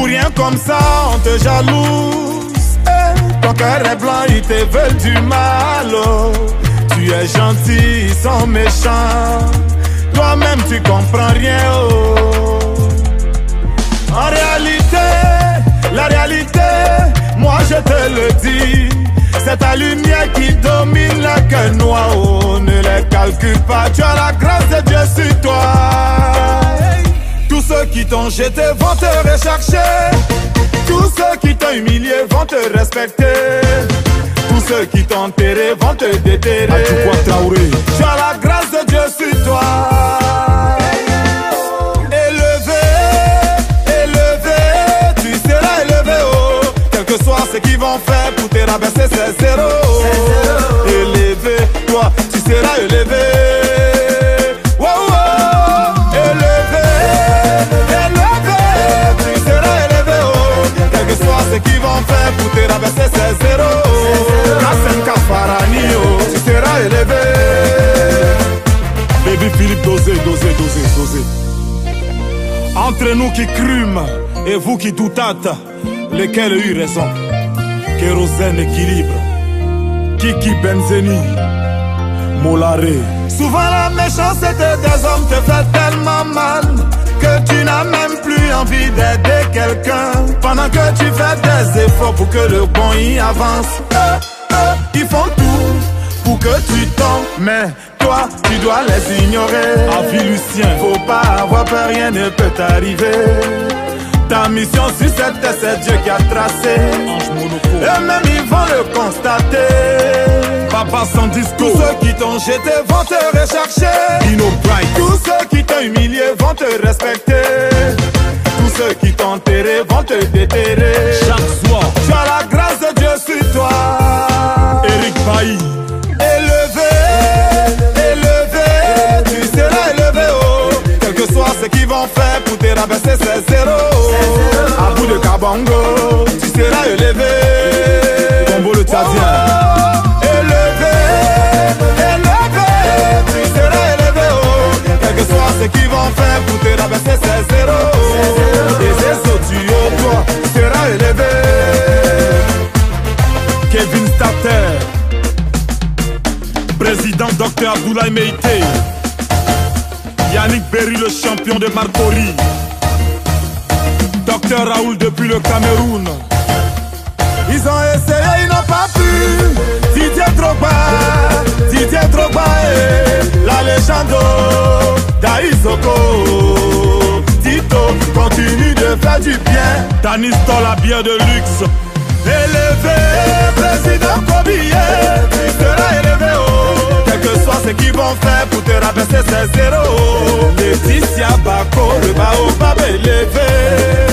Pour rien comme ça, on te jalouse. Eh, ton cœur est blanc, ils te veulent du mal. oh. Tu es gentil, ils sont méchants. Toi-même, tu comprends rien. oh. En réalité, la réalité, moi je te le dis. C'est ta lumière qui domine la queue noire. Oh, ne les calcule pas, tu as la grâce de Dieu sur t'ont jeté vont te rechercher. Tous ceux qui t'ont humilié vont te respecter. Tous ceux qui t'ont enterré vont te déterrer. Tu as la grâce de Dieu sur toi. Élevé, élevé, tu seras élevé, oh. Quel que soit ce qu'ils vont faire pour te rabaisser, c'est zéro. Élevé, toi, tu seras élevé. Que soit ce qu'ils vont faire pour te rabaisser, c'est zéro. Kassem Kafarani, oh. Tu seras élevé. Baby Philippe, dosez, dosez, dosez, dosez. Entre nous qui crûmes et vous qui doutâtes, lesquels eu raison? Kérosène équilibre. Kiki Benzeni. Molaré. Souvent la méchanceté des hommes te fait tellement mal que tu n'as même plus envie d'aider quelqu'un pendant que tu fais des efforts pour que le bon y avance. Eux, eux, ils font tout pour que tu tombes, mais toi tu dois les ignorer. Avis Lucien. Faut pas avoir peur, rien ne peut t'arriver. Ta mission sur cette terre, c'est Dieu qui a tracé. Eux-mêmes ils vont le constater. Papa sans disco. Tous ceux qui t'ont jeté vont te rechercher. Dino Bright. Tous ceux qui t'ont humilié vont te respecter. Chaque soir. Tu as la grâce de Dieu sur toi. Eric Bailly. Élevé, élevé, tu seras élevé, oh. Quel que soit ce qu'ils vont faire pour te rabaisser, c'est zéro. À bout de Kabongo, tu seras élevé. Combo le Tchadien. Abdoulaye. Yannick Berry, le champion de Marcory. Docteur Raoul depuis le Cameroun. Ils ont essayé, ils n'ont pas pu. Didier Drogba, Didier Drogba et la légende d'Aïsoko. Tito continue de faire du bien. Danis la bière de luxe. Élevé, président Kobiye, tu seras élevé, oh. Quel que soit ce qu'ils vont faire pour te rabaisser, c'est zéro. Laetitia Bako, le baobab élevé. Wow,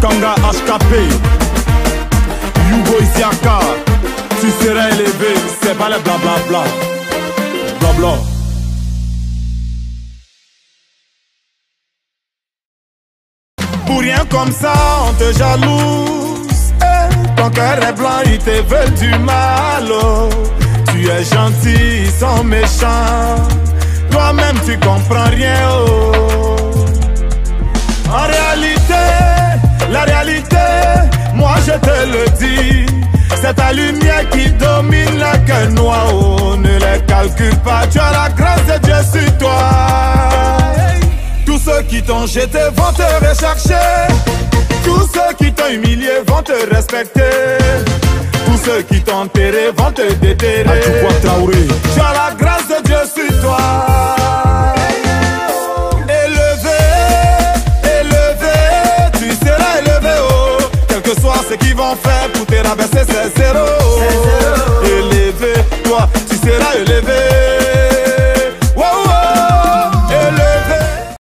Kanga HKP. Hugo Isiaka. Tu seras élevé, c'est pas le blablabla. Blabla. Pour rien comme ça, on te jalouse. Eh, ton cœur est blanc, ils te veulent du mal. oh. Tu es gentil, ils sont méchants. Toi-même, tu comprends rien. oh. Calcule pas, tu as la grâce de Dieu sur toi. Tous ceux qui t'ont jeté vont te rechercher. Tous ceux qui t'ont humilié vont te respecter. Tous ceux qui t'ont enterré vont te déterrer. Tu as la grâce de Dieu sur toi. Élevé, élevé, tu seras élevé, oh. Quel que soit ce qu'ils vont faire pour te rabaisser, c'est zéro.